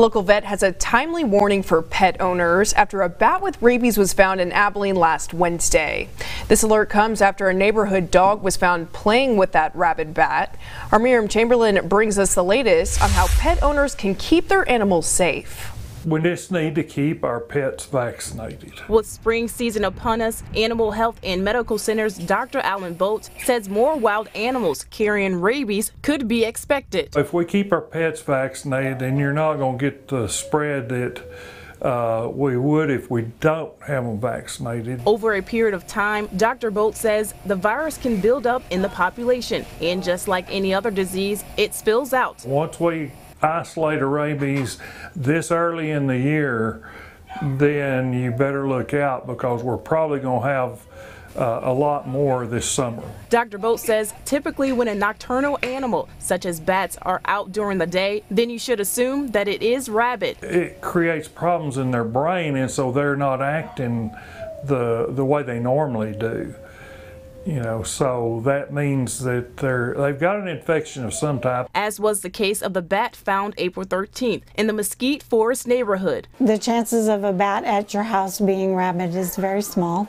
A local vet has a timely warning for pet owners after a bat with rabies was found in Abilene last Wednesday. This alert comes after a neighborhood dog was found playing with that rabid bat. Our Miriam Chamberlain brings us the latest on how pet owners can keep their animals safe. We just need to keep our pets vaccinated. With spring season upon us, Animal Health and Medical Center's Dr. Alan Bolt says more wild animals carrying rabies could be expected. If we keep our pets vaccinated, then you're not going to get the spread that uh, we would if we don't have them vaccinated. Over a period of time, Dr. Bolt says the virus can build up in the population, and just like any other disease, it spills out. Once we isolate a rabies this early in the year, then you better look out because we're probably going to have uh, a lot more this summer. Dr. Bolt says typically when a nocturnal animal, such as bats, are out during the day, then you should assume that it is rabid. It creates problems in their brain, and so they're not acting the, the way they normally do. You know, so that means that they're they've got an infection of some type. As was the case of the bat found April 13th in the Mesquite Forest neighborhood. The chances of a bat at your house being rabid is very small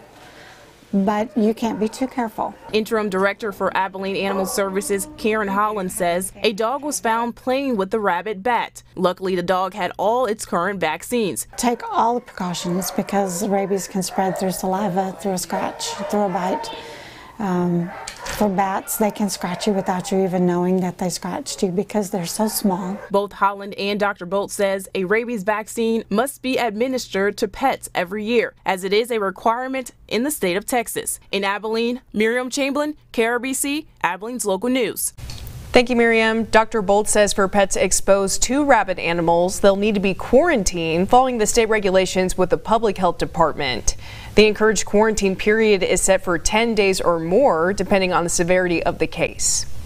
but you can't be too careful. Interim Director for Abilene Animal Services, Karen Holland says a dog was found playing with the rabid bat. Luckily, the dog had all its current vaccines. Take all the precautions because rabies can spread through saliva, through a scratch, through a bite. Um, for bats, they can scratch you without you even knowing that they scratched you because they're so small. Both Holland and Dr. Bolt says a rabies vaccine must be administered to pets every year, as it is a requirement in the state of Texas. In Abilene, Miriam Chamberlain, KRBC, Abilene's local news. Thank you, Miriam. Dr. Bolt says for pets exposed to rabid animals, they'll need to be quarantined following the state regulations with the Public Health Department. The encouraged quarantine period is set for 10 days or more, depending on the severity of the case.